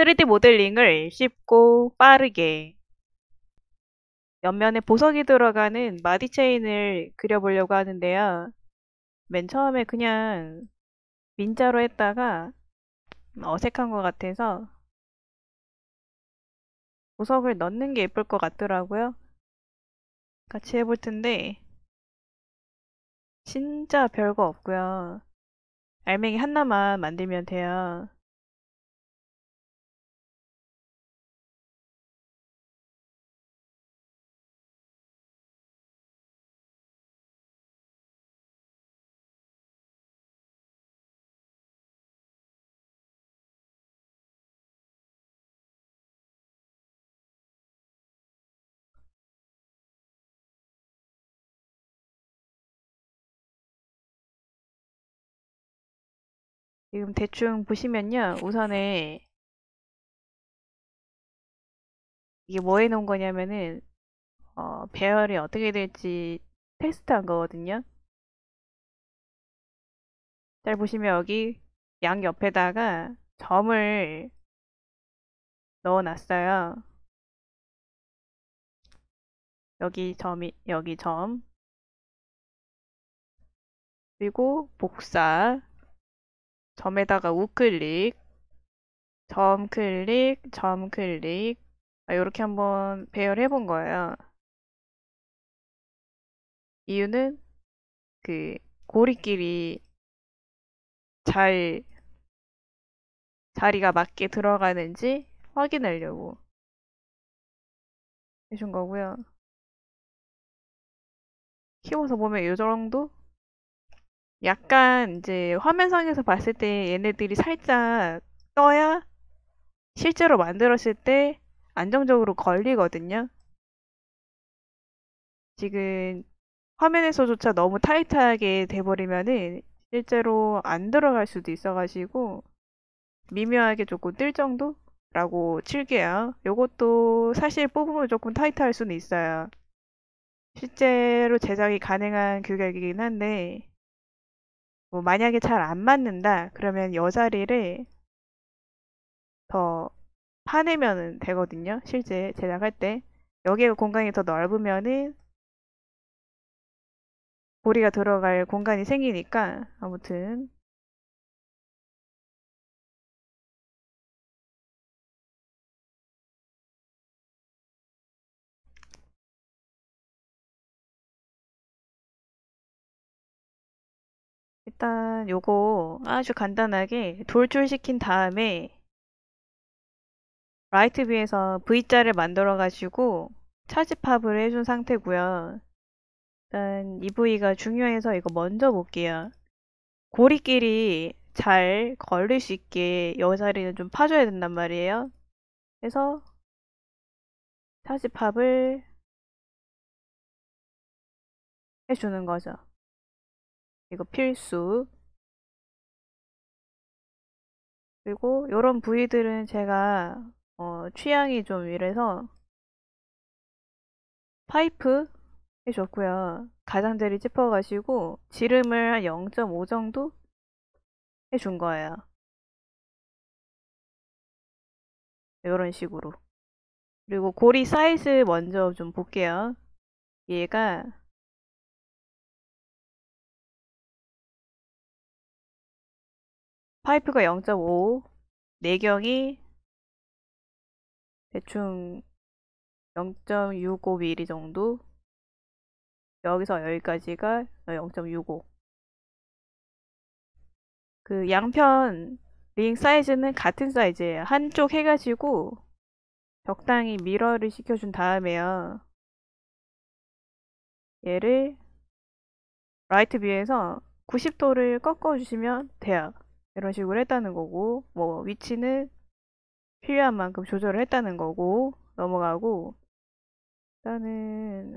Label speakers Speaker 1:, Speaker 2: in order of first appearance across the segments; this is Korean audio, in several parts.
Speaker 1: 3D 모델링을 쉽고 빠르게 옆면에 보석이 들어가는 마디 체인을 그려보려고 하는데요. 맨 처음에 그냥 민자로 했다가 어색한 것 같아서 보석을 넣는 게 예쁠 것 같더라고요. 같이 해볼 텐데 진짜 별거 없고요. 알맹이 하나만 만들면 돼요. 지금 대충 보시면요. 우선에 이게 뭐 해놓은 거냐면은 어, 배열이 어떻게 될지 테스트한 거거든요. 잘 보시면 여기 양 옆에다가 점을 넣어놨어요. 여기 점이 여기 점 그리고 복사 점에다가 우클릭 점 클릭 점 클릭 이렇게 한번 배열해 본 거예요. 이유는 그 고리끼리 잘 자리가 맞게 들어가는지 확인하려고 해준 거고요. 키워서 보면 이 정도? 약간 이제 화면상에서 봤을 때 얘네들이 살짝 떠야 실제로 만들었을 때 안정적으로 걸리거든요. 지금 화면에서조차 너무 타이트하게 돼버리면은 실제로 안 들어갈 수도 있어가지고 미묘하게 조금 뜰 정도라고 칠게요. 요것도 사실 뽑으면 조금 타이트할 수는 있어요. 실제로 제작이 가능한 규격이긴 한데 뭐 만약에 잘 안 맞는다 그러면 여자리를 더 파내면 되거든요. 실제 제작할 때 여기에 공간이 더 넓으면은 고리가 들어갈 공간이 생기니까 아무튼 일단 요거 아주 간단하게 돌출시킨 다음에 right view에서 V자를 만들어 가지고 차집합을 해준 상태고요. 일단 이 V가 중요해서 이거 먼저 볼게요. 고리끼리 잘 걸릴 수 있게 여 자리는 좀 파줘야 된단 말이에요. 그래서 차집합을 해주는 거죠. 이거 필수. 그리고 이런 부위들은 제가 어, 취향이 좀 이래서 파이프 해줬고요. 가장자리 짚어가지고 지름을 한0.5 정도 해준 거예요. 이런 식으로. 그리고 고리 사이즈 먼저 좀 볼게요. 얘가 파이프가 0.5, 내경이 대충 0.65mm 정도 여기서 여기까지가 0.65. 그 양편 링 사이즈는 같은 사이즈예요. 한쪽 해가지고 적당히 mirror를 시켜준 다음에요. 얘를 right view에서 90도를 꺾어주시면 돼요. 이런 식으로 했다는 거고 뭐 위치는 필요한 만큼 조절을 했다는 거고 넘어가고. 일단은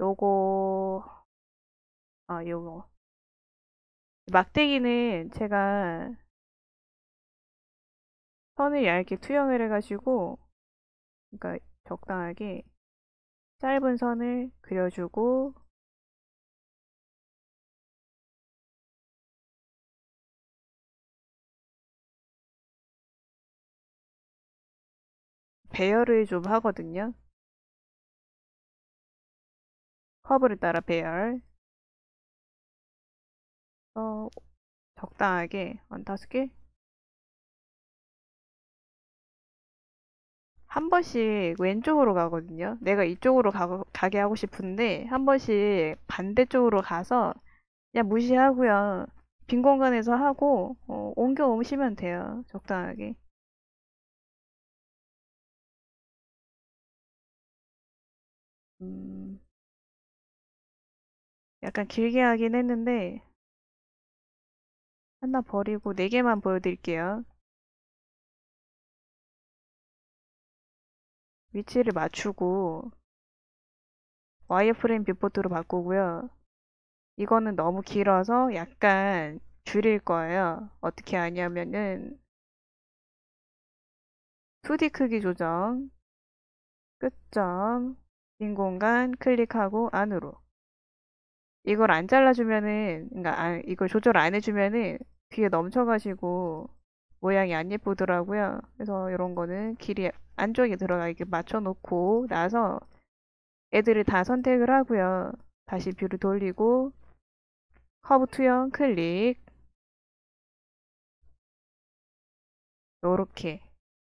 Speaker 1: 요거 아 요거. 막대기는 제가 선을 얇게 투영을 해가지고 그러니까 적당하게 짧은 선을 그려주고 배열을 좀 하거든요. 커브를 따라 배열. 어, 적당하게 한 다섯 개? 한 번씩 왼쪽으로 가거든요. 내가 이쪽으로 가, 가게 하고 싶은데 한 번씩 반대쪽으로 가서 그냥 무시하고요. 빈 공간에서 하고 어, 옮겨 오시면 돼요. 적당하게. 음, 약간 길게 하긴 했는데 하나 버리고 네 개만 보여드릴게요. 위치를 맞추고 wireframe viewport로 바꾸고요. 이거는 너무 길어서 약간 줄일 거예요. 어떻게 하냐면은 2D 크기 조정 끝점 빈 공간 클릭하고 안으로 이걸 안 잘라주면은 그러니까 아, 이걸 조절 안 해주면은 뒤에 넘쳐가지고 모양이 안 예쁘더라고요. 그래서 이런 거는 길이 안쪽에 들어가 이렇게 맞춰놓고 나서 애들을 다 선택을 하고요. 다시 view를 돌리고 커브 투영 클릭 이렇게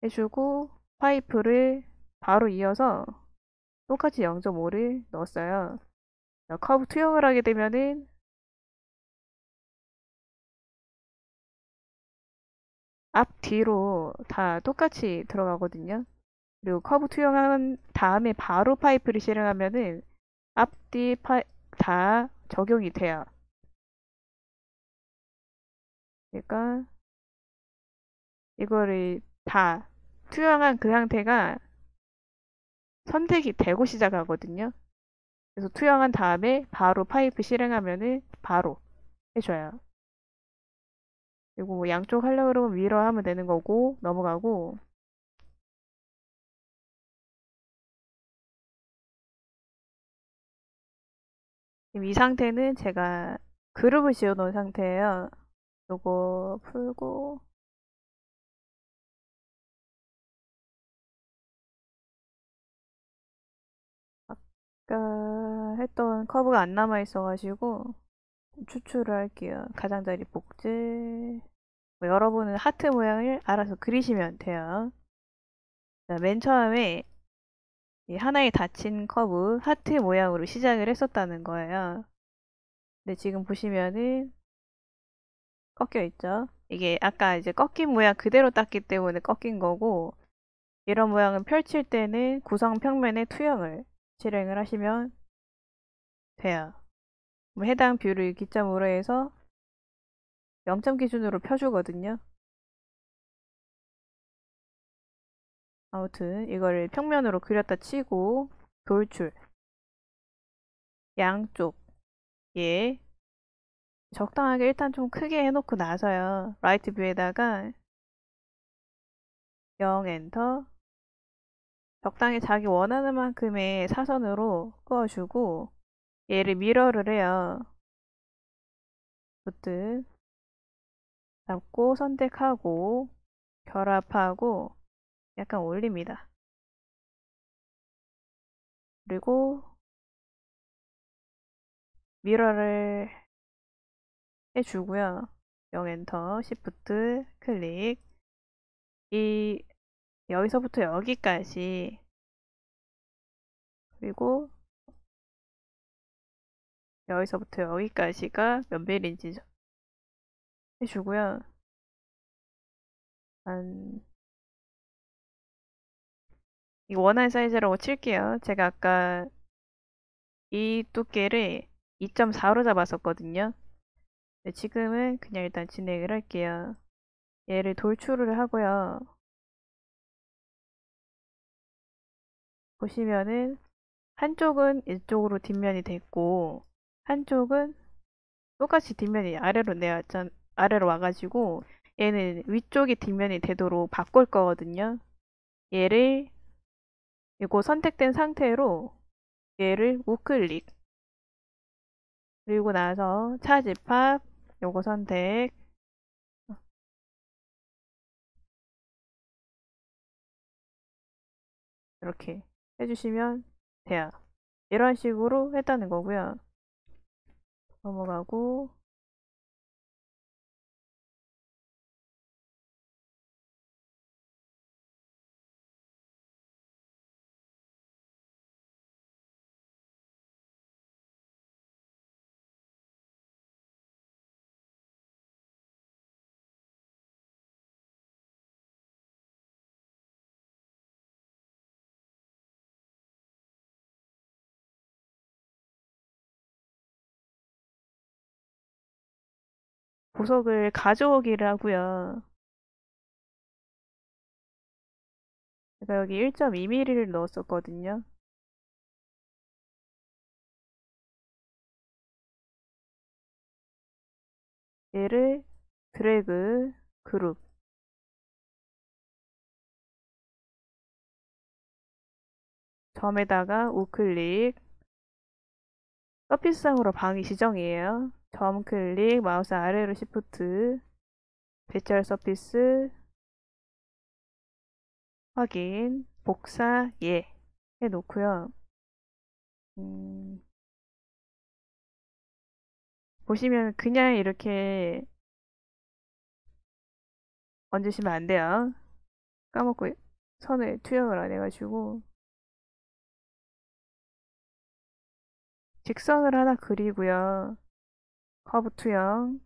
Speaker 1: 해주고 파이프를 바로 이어서 똑같이 0.5를 넣었어요. 커브 투영을 하게 되면은 앞 뒤로 다 똑같이 들어가거든요. 그리고 커브 투영한 다음에 바로 파이프를 실행하면은 앞뒤 다 적용이 돼요. 그러니까 이거를 다 투영한 그 상태가 선택이 되고 시작하거든요. 그래서 투영한 다음에 바로 파이프 실행하면은 바로 해줘요. 그리고 뭐 양쪽 하려고 그러면 위로 하면 되는 거고 넘어가고 이 상태는 제가 그룹을 지어 놓은 상태예요. 요거 풀고 아까 했던 커브가 안 남아 있어가지고 추출을 할게요. 가장자리 복제 뭐 여러분은 하트 모양을 알아서 그리시면 돼요. 자, 맨 처음에 하나에 닫힌 커브 하트 모양으로 시작을 했었다는 거예요. 근데 지금 보시면은 꺾여 있죠. 이게 아까 이제 꺾인 모양 그대로 땄기 때문에 꺾인 거고 이런 모양을 펼칠 때는 구성 평면에 투영을 실행을 하시면 돼요. 해당 view를 기점으로 해서 0점 기준으로 펴주거든요. 아무튼 이거를 평면으로 그렸다 치고 돌출 양쪽 예 적당하게 일단 좀 크게 해놓고 나서요 right view에다가 0 엔터 적당히 자기 원하는 만큼의 사선으로 그어주고 얘를 mirror를 해요 부트 잡고 선택하고 결합하고 약간 올립니다. 그리고 미러를 해주고요. 0 엔터, 시프트 클릭 이 여기서부터 여기까지 그리고 여기서부터 여기까지가 몇 밀인지 해주고요. 한 이 원하는 사이즈라고 칠게요. 제가 아까 이 두께를 2.4로 잡았었거든요. 지금은 그냥 일단 진행을 할게요. 얘를 돌출을 하고요. 보시면은 한쪽은 이쪽으로 뒷면이 됐고 한쪽은 똑같이 뒷면이 아래로 내왔잖 아래로 와가지고 얘는 위쪽이 뒷면이 되도록 바꿀 거거든요. 얘를 이거 선택된 상태로 얘를 우클릭. 그리고 나서 차집합 요거 선택. 이렇게 해주시면 돼요. 이런 식으로 했다는 거고요. 넘어가고 보석을 가져오기를 하고요. 제가 여기 1.2mm를 넣었었거든요. 얘를 드래그 그룹 점에다가 우클릭 surface상으로 방위 지정이에요. 점 클릭 마우스 아래로 시프트 배치할 surface 확인 복사 예 해놓고요. 음, 보시면 그냥 이렇게 얹으시면 안 돼요. 까먹고 선을 투영을 안 해가지고 직선을 하나 그리고요. 커브 투영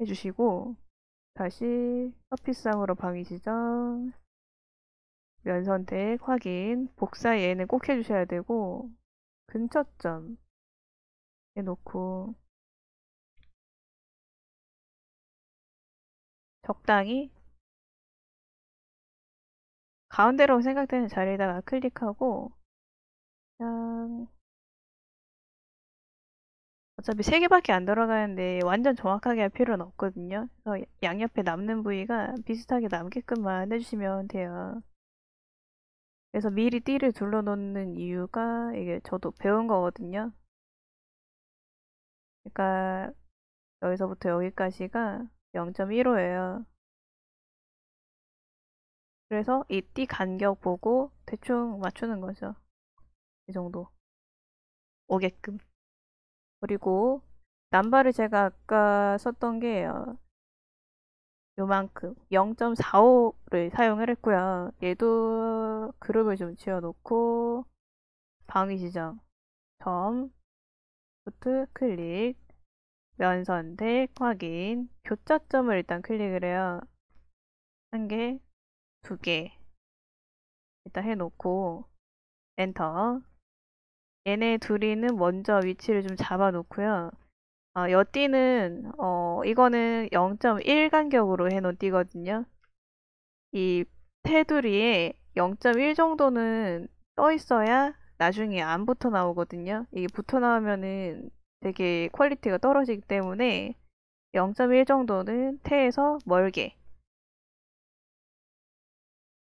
Speaker 1: 해주시고 다시 서피스상으로 방위 지정 면 선택 확인 복사 얘는 꼭 해주셔야 되고 근처점 해놓고 적당히 가운데로 생각되는 자리에다가 클릭하고 그냥 어차피 3개밖에 안 들어가는데 완전 정확하게 할 필요는 없거든요. 그래서 양옆에 남는 부위가 비슷하게 남게끔만 해주시면 돼요. 그래서 미리 띠를 둘러놓는 이유가 이게 저도 배운 거거든요. 그러니까 여기서부터 여기까지가 0.15예요. 그래서 이 띠 간격 보고 대충 맞추는 거죠. 이 정도 오게끔. 그리고 남바를 제가 아까 썼던 게 어, 요만큼 0.45를 사용을 했고요. 얘도 그룹을 좀 지어놓고 방위 지정 점 부트 클릭 면 선택 확인 교차점을 일단 클릭을 해요. 한 개, 두 개 일단 해놓고 엔터 얘네 둘이는 먼저 위치를 좀 잡아 놓고요. 어, 여띠는 어, 이거는 0.1 간격으로 해놓은 띠거든요. 이 테두리에 0.1 정도는 떠 있어야 나중에 안 붙어 나오거든요. 이게 붙어 나오면은 되게 quality가 떨어지기 때문에 0.1 정도는 태에서 멀게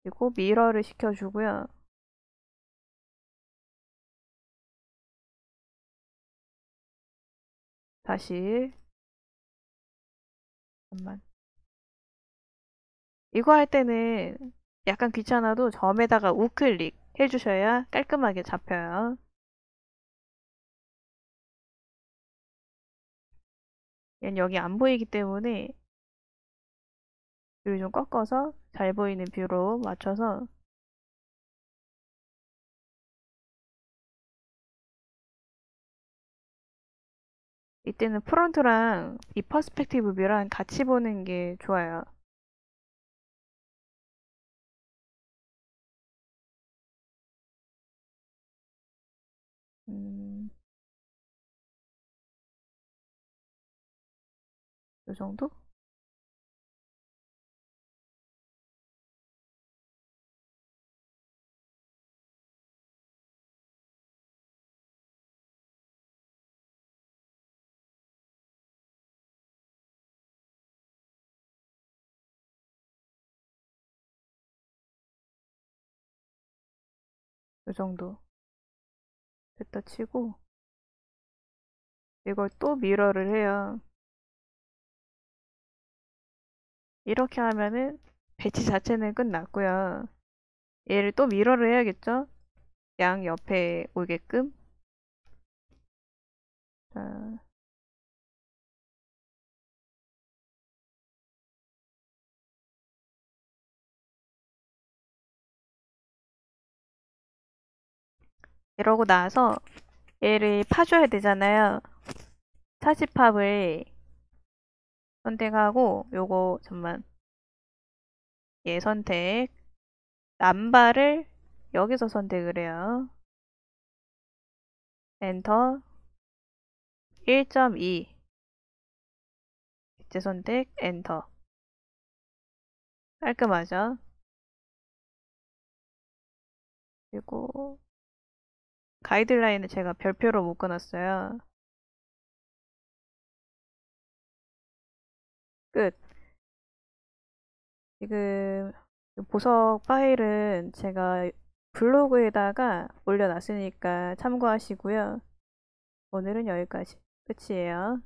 Speaker 1: 그리고 mirror를 시켜주고요. 다시 잠깐만 이거 할 때는 약간 귀찮아도 점에다가 우클릭 해주셔야 깔끔하게 잡혀요. 얘는 여기 안 보이기 때문에 view를 좀 꺾어서 잘 보이는 view로 맞춰서 이때는 front랑 이 perspective view랑 같이 보는 게 좋아요. 음, 이 정도? 이 정도 됐다 치고 이걸 또 미러를 해요. 이렇게 하면은 배치 자체는 끝났고요. 얘를 또 미러를 해야겠죠? 양 옆에 오게끔. 자, 이러고 나서 얘를 파줘야 되잖아요. 차지팝을 선택하고 요거 잠만 얘 선택 남발을 여기서 선택을 해요. 엔터 1.2 이제 선택 엔터 깔끔하죠? 그리고 가이드라인을 제가 별표로 묶어놨어요. 끝. 지금 보석 파일은 제가 블로그에다가 올려놨으니까 참고하시고요. 오늘은 여기까지 끝이에요.